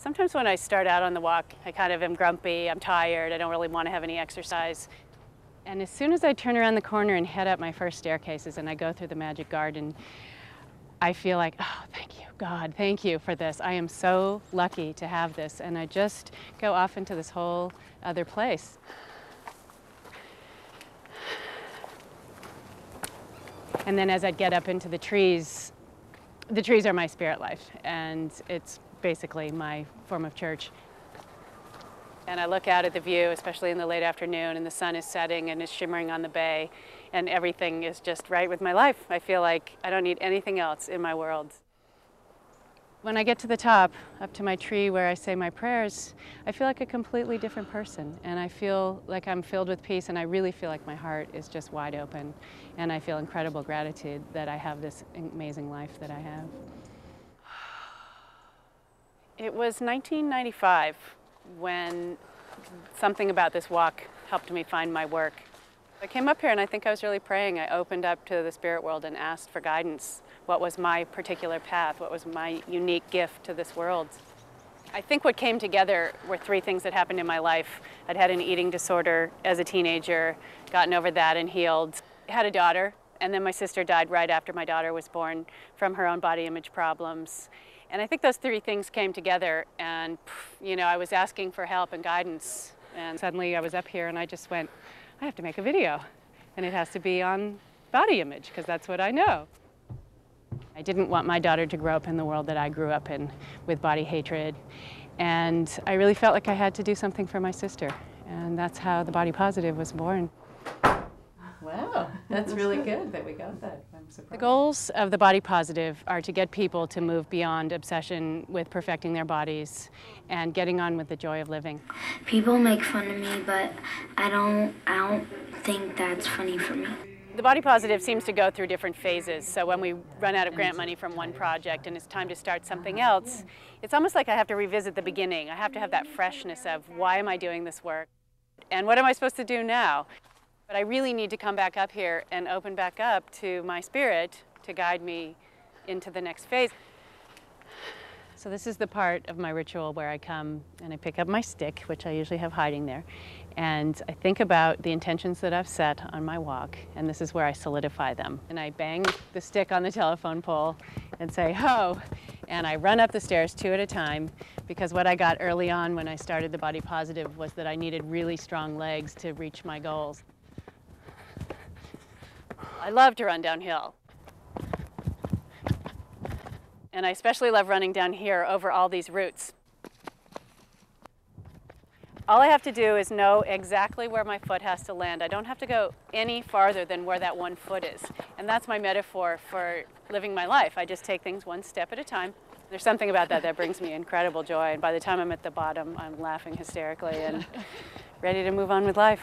Sometimes when I start out on the walk, I kind of am grumpy, I'm tired, I don't really want to have any exercise. And as soon as I turn around the corner and head up my first staircases and I go through the magic garden, I feel like, oh, thank you, God, thank you for this. I am so lucky to have this. And I just go off into this whole other place. And then as I get up into the trees, the trees are my spirit life, and it's basically my form of church. And I look out at the view, especially in the late afternoon, and the sun is setting and is shimmering on the bay, and everything is just right with my life. I feel like I don't need anything else in my world. When I get to the top, up to my tree where I say my prayers, I feel like a completely different person. And I feel like I'm filled with peace, and I really feel like my heart is just wide open. And I feel incredible gratitude that I have this amazing life that I have. It was 1995 when something about this walk helped me find my work. I came up here and I think I was really praying. I opened up to the spirit world and asked for guidance. What was my particular path? What was my unique gift to this world? I think what came together were three things that happened in my life. I'd had an eating disorder as a teenager, gotten over that and healed. I had a daughter, and then my sister died right after my daughter was born from her own body image problems. And I think those three things came together and, you know, I was asking for help and guidance. And suddenly I was up here and I just went, I have to make a video. And it has to be on body image because that's what I know. I didn't want my daughter to grow up in the world that I grew up in with body hatred. And I really felt like I had to do something for my sister. And that's how the body positive was born. Wow, that's really good that we got that. I'm surprised. The goals of the Body Positive are to get people to move beyond obsession with perfecting their bodies and getting on with the joy of living. People make fun of me, but I don't I don't think that's funny for me. The Body Positive seems to go through different phases. So when we run out of grant money from one project and it's time to start something uh-huh. else, it's almost like I have to revisit the beginning. I have to have that freshness of why am I doing this work? And what am I supposed to do now? But I really need to come back up here and open back up to my spirit to guide me into the next phase. So this is the part of my ritual where I come and I pick up my stick, which I usually have hiding there, and I think about the intentions that I've set on my walk, and this is where I solidify them. And I bang the stick on the telephone pole and say, ho, and I run up the stairs two at a time because what I got early on when I started the Body Positive was that I needed really strong legs to reach my goals. I love to run downhill. And I especially love running down here over all these roots. All I have to do is know exactly where my foot has to land. I don't have to go any farther than where that one foot is. And that's my metaphor for living my life. I just take things one step at a time. There's something about that that brings me incredible joy. And by the time I'm at the bottom, I'm laughing hysterically and ready to move on with life.